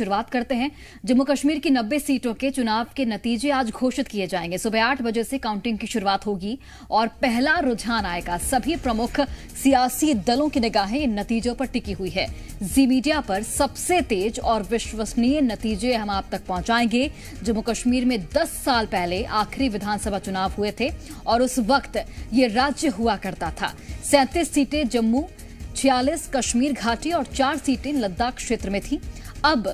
शुरुआत करते हैं। जम्मू कश्मीर की 90 सीटों के चुनाव के नतीजे आज घोषित किए जाएँगे। सुबह आठ बजे से काउंटिंग की शुरुआत होगी और पहला रुझान आएगा। सभी प्रमुख सियासी दलों की निगाहें इन नतीजों पर टिकी हुई है। जी मीडिया पर सबसे तेज और विश्वसनीय नतीजे हम आप तक पहुंचाएँगे। जम्मू कश्मीर में 10 साल पहले आखिरी विधानसभा चुनाव हुए थे और उस वक्त ये राज्य हुआ करता था। सैंतीस सीटें जम्मू, छियालीस कश्मीर घाटी और चार सीटें लद्दाख क्षेत्र में थी। अब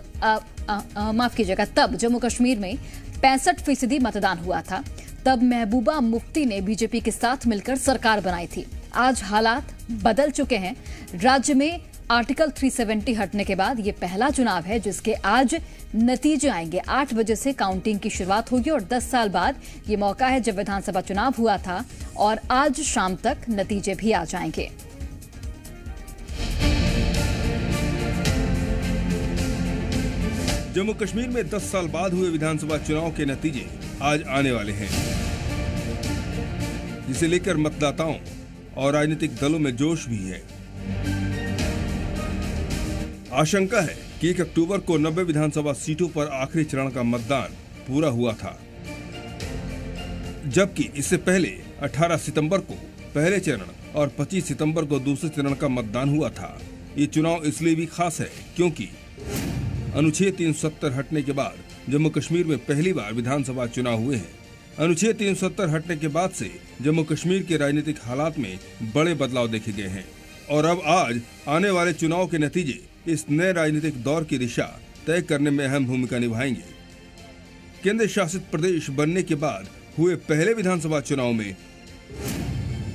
माफ़ कीजिएगा, तब जम्मू कश्मीर में पैंसठ फ़ीसदी मतदान हुआ था। तब महबूबा मुफ्ती ने बीजेपी के साथ मिलकर सरकार बनाई थी। आज हालात बदल चुके हैं। राज्य में आर्टिकल 370 हटने के बाद ये पहला चुनाव है जिसके आज नतीजे आएँगे। आठ बजे से काउंटिंग की शुरुआत होगी और 10 साल बाद ये मौका है जब विधानसभा चुनाव हुआ था और आज शाम तक नतीजे भी आ जाएँगे। जम्मू कश्मीर में 10 साल बाद हुए विधानसभा चुनाव के नतीजे आज आने वाले हैं। जिसे लेकर मतदाताओं और राजनीतिक दलों में जोश भी है। आशंका है कि 1 अक्टूबर को 90 विधानसभा सीटों पर आखिरी चरण का मतदान पूरा हुआ था। जबकि इससे पहले 18 सितंबर को पहले चरण और 25 सितंबर को दूसरे चरण का मतदान हुआ था। ये चुनाव इसलिए भी खास है क्योंकि अनुच्छेद 370 हटने के बाद जम्मू कश्मीर में पहली बार विधानसभा चुनाव हुए हैं। अनुच्छेद 370 हटने के बाद से जम्मू कश्मीर के राजनीतिक हालात में बड़े बदलाव देखे गए हैं। और अब आज आने वाले चुनाव के नतीजे इस नए राजनीतिक दौर की दिशा तय करने में अहम भूमिका निभाएँगे। केंद्र शासित प्रदेश बनने के बाद हुए पहले विधानसभा चुनाव में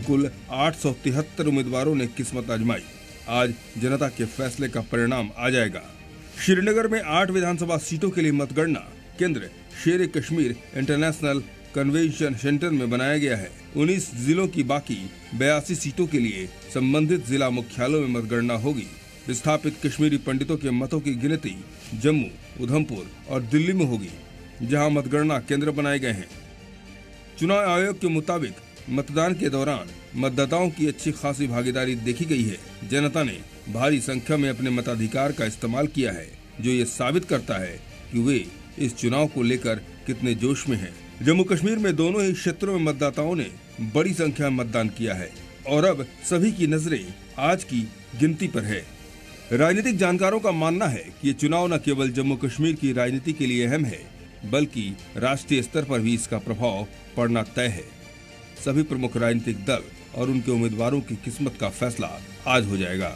कुल आठ सौ तिहत्तर उम्मीदवारों ने किस्मत आजमाई। आज जनता के फैसले का परिणाम आ जाएगा। श्रीनगर में आठ विधानसभा सीटों के लिए मतगणना, केंद्र, शेर कश्मीर इंटरनेशनल कन्वेंशन सेंटर में बनाया गया है। 19 जिलों की बाकी बयासी सीटों के लिए संबंधित जिला मुख्यालयों में मतगणना होगी। विस्थापित कश्मीरी पंडितों के मतों की गिनती जम्मू, उधमपुर और दिल्ली में होगी, जहाँ मतगणना केंद्र बनाए गए हैं। चुनाव आयोग के मुताबिक मतदान के दौरान मतदाताओं की अच्छी खासी भागीदारी देखी गई है। जनता ने भारी संख्या में अपने मताधिकार का इस्तेमाल किया है, जो ये साबित करता है कि वे इस चुनाव को लेकर कितने जोश में हैं। जम्मू कश्मीर में दोनों ही क्षेत्रों में मतदाताओं ने बड़ी संख्या में मतदान किया है, और अब सभी की नज़रें आज की गिनती पर है। राजनीतिक जानकारों का मानना है कि ये चुनाव न केवल जम्मू कश्मीर की राजनीति के लिए अहम है, बल्कि राष्ट्रीय स्तर पर भी इसका प्रभाव पड़ना तय है। सभी प्रमुख राजनीतिक दल और उनके उम्मीदवारों की किस्मत का फैसला आज हो जाएगा।